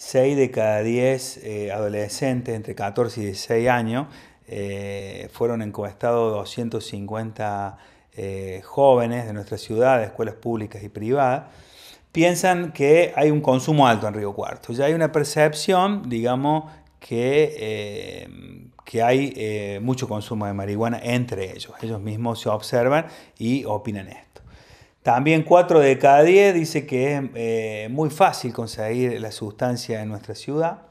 6 de cada 10 eh, adolescentes entre 14 y 16 años eh, fueron encuestados 250 eh, jóvenes de nuestra ciudad, de escuelas públicas y privadas, piensan que hay un consumo alto en Río Cuarto. Ya hay una percepción, digamos, que, que hay mucho consumo de marihuana entre ellos. Ellos mismos se observan y opinan esto. También 4 de cada 10 dice que es eh, muy fácil conseguir la sustancia en nuestra ciudad.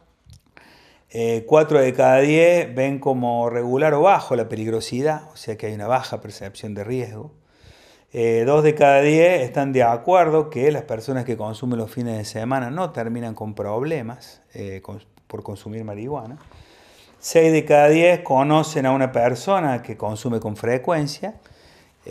4 eh, de cada 10 ven como regular o bajo la peligrosidad, o sea que hay una baja percepción de riesgo. 2 eh, de cada 10 están de acuerdo que las personas que consumen los fines de semana no terminan con problemas por consumir marihuana. 6 de cada 10 conocen a una persona que consume con frecuencia.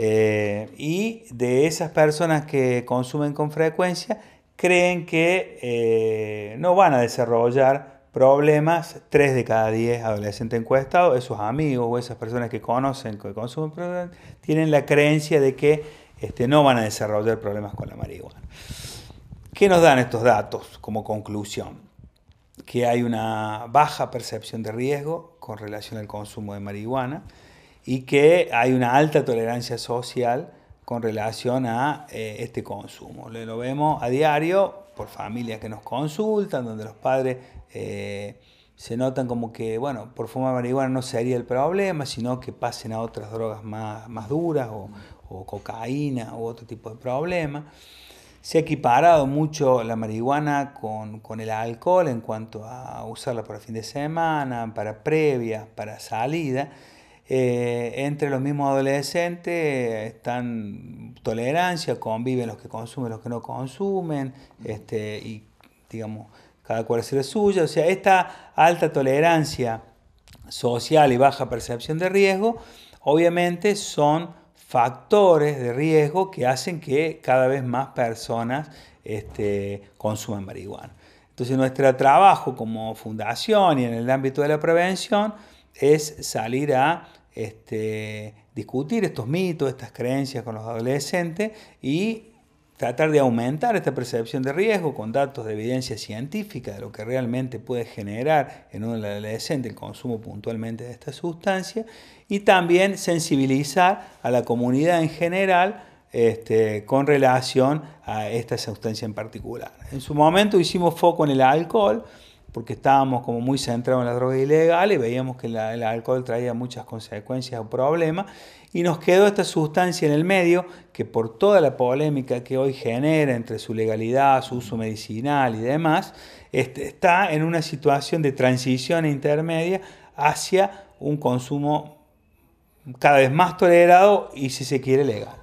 Eh, y de esas personas que consumen con frecuencia, creen que eh, no van a desarrollar problemas, 3 de cada 10 adolescentes encuestados, esos amigos o esas personas que conocen que consumen tienen la creencia de que este, no van a desarrollar problemas con la marihuana. ¿Qué nos dan estos datos como conclusión? Que hay una baja percepción de riesgo con relación al consumo de marihuana, y que hay una alta tolerancia social con relación a eh, este consumo. Lo vemos a diario por familias que nos consultan, donde los padres eh, se notan como que, bueno, por fumar marihuana no sería el problema, sino que pasen a otras drogas más, más duras o, o cocaína u otro tipo de problema. Se ha equiparado mucho la marihuana con, con, el alcohol en cuanto a usarla para fin de semana, para previas, para salida. Eh, entre los mismos adolescentes están tolerancia, conviven los que consumen, los que no consumen, este, y digamos, cada cual hace la suya. O sea, esta alta tolerancia social y baja percepción de riesgo, obviamente son factores de riesgo que hacen que cada vez más personas este, consuman marihuana. Entonces, nuestro trabajo como fundación y en el ámbito de la prevención es salir a este, discutir estos mitos, estas creencias con los adolescentes y tratar de aumentar esta percepción de riesgo con datos de evidencia científica de lo que realmente puede generar en un adolescente el consumo puntualmente de esta sustancia y también sensibilizar a la comunidad en general este, con relación a esta sustancia en particular. En su momento hicimos foco en el alcohol, porque estábamos como muy centrados en la droga ilegal y veíamos que el alcohol traía muchas consecuencias o problemas y nos quedó esta sustancia en el medio que por toda la polémica que hoy genera entre su legalidad, su uso medicinal y demás, este, está en una situación de transición intermedia hacia un consumo cada vez más tolerado y si se quiere legal.